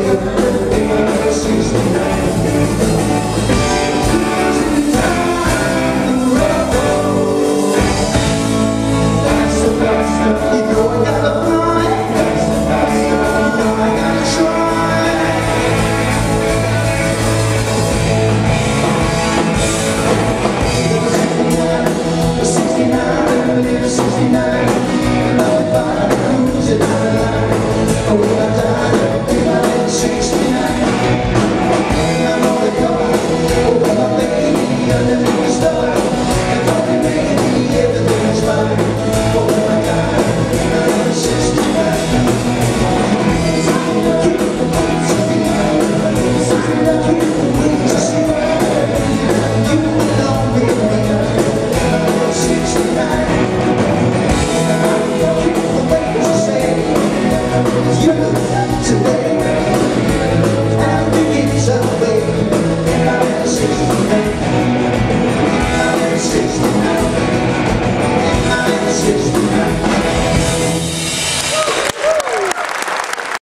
This is the